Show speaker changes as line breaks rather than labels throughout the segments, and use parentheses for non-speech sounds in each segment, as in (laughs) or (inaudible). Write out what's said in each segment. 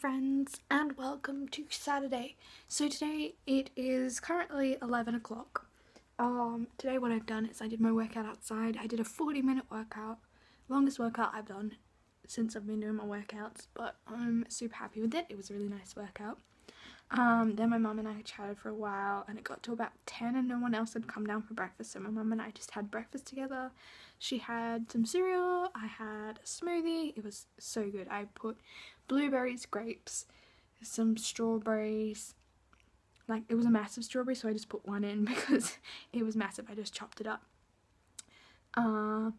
friends and welcome to Saturday. So today it is currently 11 o'clock. Um, today what I've done is I did my workout outside. I did a 40 minute workout, longest workout I've done since I've been doing my workouts, but I'm super happy with it. It was a really nice workout. Um, then my mum and I chatted for a while and it got to about 10 and no one else had come down for breakfast so my mum and I just had breakfast together. She had some cereal, I had a smoothie, it was so good. I put blueberries, grapes, some strawberries, like it was a massive strawberry so I just put one in (laughs) because it was massive, I just chopped it up. Um,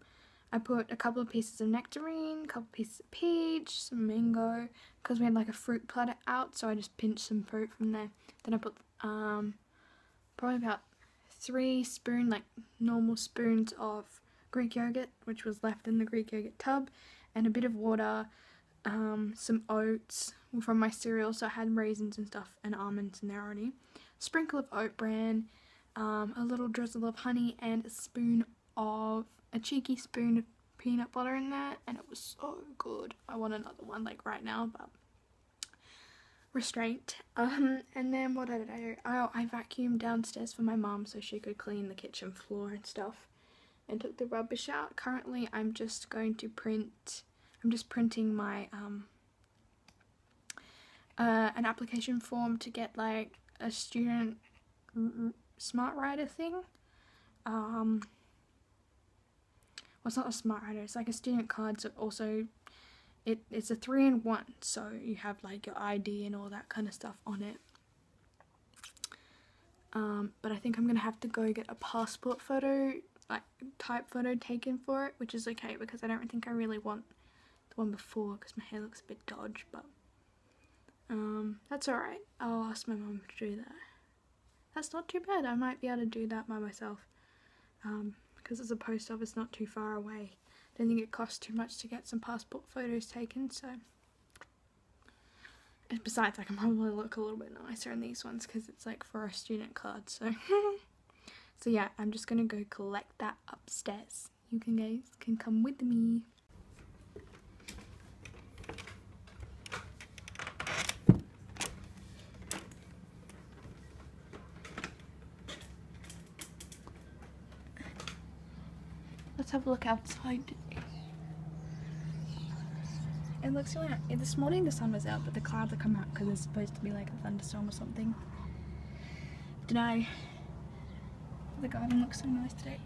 I put a couple of pieces of nectarine, a couple of pieces of peach, some mango, because we had like a fruit platter out, so I just pinched some fruit from there. Then I put um, probably about three spoon, like normal spoons of Greek yogurt, which was left in the Greek yogurt tub, and a bit of water, um, some oats from my cereal, so I had raisins and stuff and almonds in there already. Sprinkle of oat bran, um, a little drizzle of honey, and a spoon of a cheeky spoon of peanut butter in there and it was so good. I want another one like right now but restraint. Um, and then what did I do? I, I vacuumed downstairs for my mom so she could clean the kitchen floor and stuff and took the rubbish out. Currently I'm just going to print, I'm just printing my um, uh, an application form to get like a student smart writer thing. Um, well, it's not a smart writer, it's like a student card, so also it, it's a three in one, so you have like your ID and all that kind of stuff on it. Um, but I think I'm gonna have to go get a passport photo, like type photo taken for it, which is okay because I don't think I really want the one before because my hair looks a bit dodge, but um, that's alright. I'll ask my mum to do that. That's not too bad. I might be able to do that by myself. Um, because it's a post office not too far away. I don't think it costs too much to get some passport photos taken, so. And besides, I can probably look a little bit nicer in these ones because it's like for a student card, so. (laughs) so yeah, I'm just gonna go collect that upstairs. You can guys can come with me. Let's have a look outside. It looks really nice. This morning the sun was out, but the clouds have come out because it's supposed to be like a thunderstorm or something. Today, the garden looks so nice today.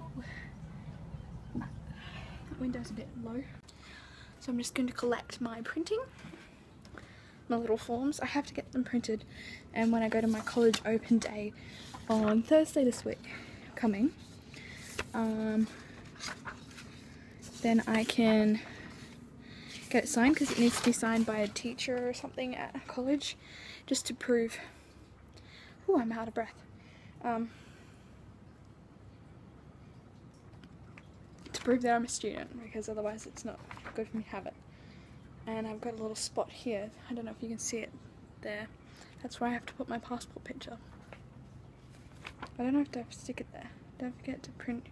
The window's a bit low. So I'm just going to collect my printing, my little forms. I have to get them printed and when I go to my college open day on Thursday this week, coming, um, then I can get it signed because it needs to be signed by a teacher or something at college just to prove oh I'm out of breath. Um, to prove that I'm a student because otherwise it's not good for me to have it. And I've got a little spot here. I don't know if you can see it there. That's where I have to put my passport picture. I don't know if I have to stick it there. Don't forget to print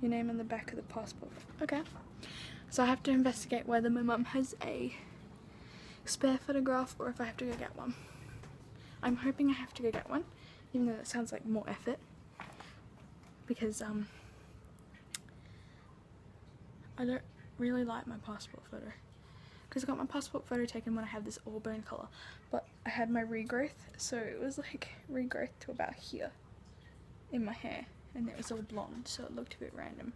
your name on the back of the passport. Okay. So I have to investigate whether my mum has a spare photograph or if I have to go get one. I'm hoping I have to go get one, even though that sounds like more effort. Because um I don't really like my passport photo. Because I got my passport photo taken when I had this auburn colour. But I had my regrowth, so it was like regrowth to about here in my hair and it was all blonde so it looked a bit random.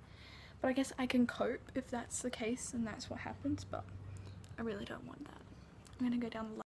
But I guess I can cope if that's the case and that's what happens but I really don't want that. I'm gonna go down the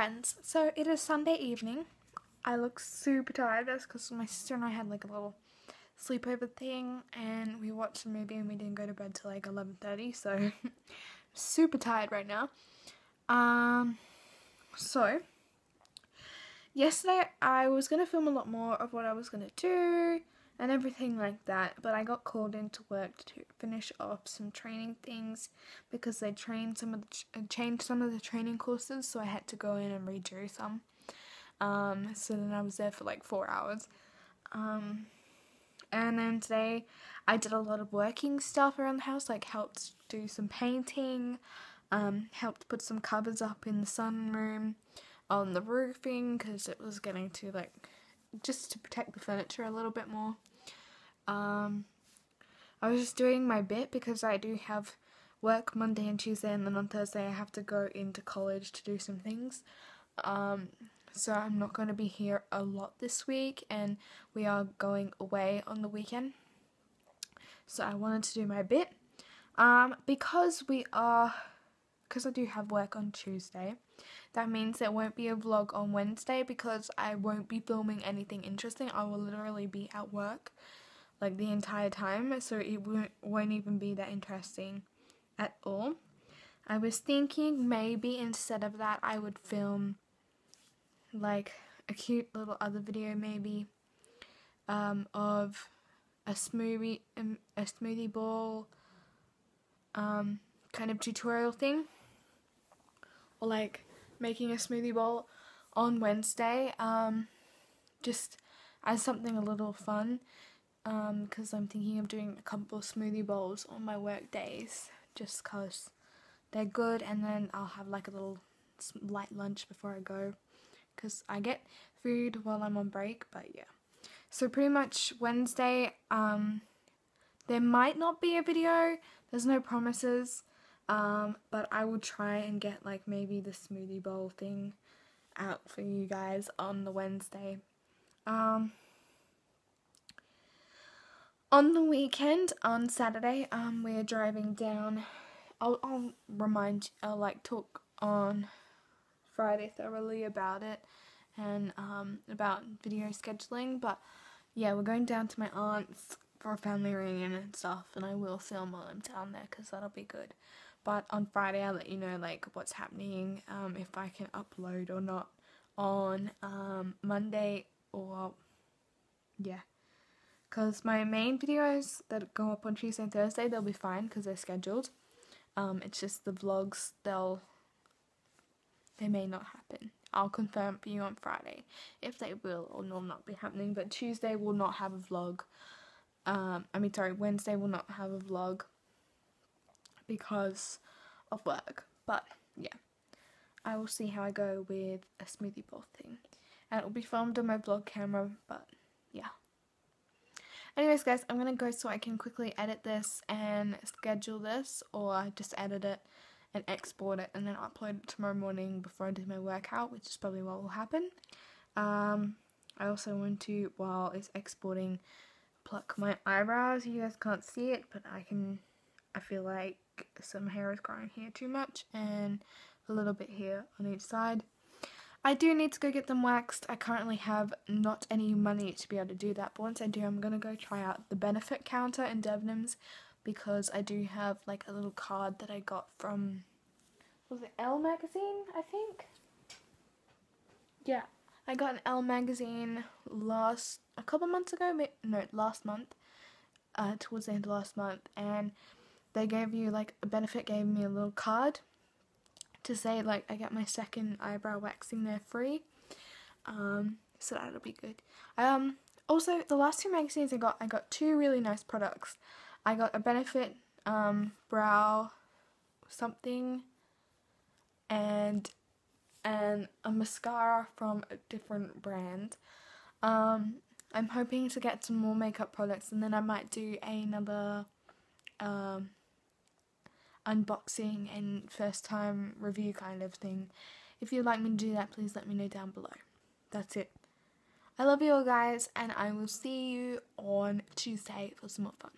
friends, so it is Sunday evening. I look super tired. That's because my sister and I had like a little sleepover thing, and we watched a movie and we didn't go to bed till like eleven thirty. So (laughs) super tired right now. Um, so yesterday I was gonna film a lot more of what I was gonna do and everything like that, but I got called into work to finish off some training things because they trained some of the, changed some of the training courses, so I had to go in and redo some. Um, so then I was there for like four hours. Um, and then today I did a lot of working stuff around the house, like helped do some painting, um, helped put some covers up in the sunroom, on the roofing because it was getting too like just to protect the furniture a little bit more. Um, I was just doing my bit because I do have work Monday and Tuesday, and then on Thursday I have to go into college to do some things. Um, so I'm not going to be here a lot this week, and we are going away on the weekend. So I wanted to do my bit. Um, because we are, because I do have work on Tuesday, that means there won't be a vlog on Wednesday because I won't be filming anything interesting. I will literally be at work like the entire time, so it won't, won't even be that interesting at all. I was thinking maybe instead of that I would film like a cute little other video maybe um, of a smoothie um, a smoothie bowl um, kind of tutorial thing or like making a smoothie bowl on Wednesday um, just as something a little fun because um, I'm thinking of doing a couple of smoothie bowls on my work days just because they're good and then I'll have like a little light lunch before I go because I get food while I'm on break but yeah. So pretty much Wednesday um, there might not be a video there's no promises um, but I will try and get like maybe the smoothie bowl thing out for you guys on the Wednesday. Um, on the weekend, on Saturday, um, we're driving down. I'll, I'll remind, I'll like talk on Friday thoroughly about it and um, about video scheduling. But yeah, we're going down to my aunt's for a family reunion and stuff, and I will film while I'm down there because that'll be good. But on Friday, I'll let you know like what's happening, um, if I can upload or not on um, Monday or yeah because my main videos that go up on Tuesday and Thursday they'll be fine because they're scheduled. Um, it's just the vlogs they'll they may not happen. I'll confirm for you on Friday if they will or will not be happening. But Tuesday will not have a vlog. Um, I mean, sorry, Wednesday will not have a vlog because of work. But yeah, I will see how I go with a smoothie bowl thing, and it will be filmed on my vlog camera. But. Anyways guys, I'm going to go so I can quickly edit this and schedule this or just edit it and export it and then upload it tomorrow morning before I do my workout, which is probably what will happen. Um, I also want to, while it's exporting, pluck my eyebrows. You guys can't see it, but I can, I feel like some hair is growing here too much and a little bit here on each side. I do need to go get them waxed. I currently have not any money to be able to do that, but once I do, I'm going to go try out the benefit counter in Debenhams because I do have like a little card that I got from, was it Elle magazine, I think? Yeah, I got an Elle magazine last, a couple months ago, no, last month, uh, towards the end of last month, and they gave you like, a benefit gave me a little card to say like I get my second eyebrow waxing there free. Um, so that'll be good. Um, also, the last two magazines I got, I got two really nice products. I got a Benefit um, brow something and and a mascara from a different brand. Um, I'm hoping to get some more makeup products and then I might do another um, unboxing and first time review kind of thing. If you'd like me to do that, please let me know down below. That's it. I love you all guys, and I will see you on Tuesday for some more fun.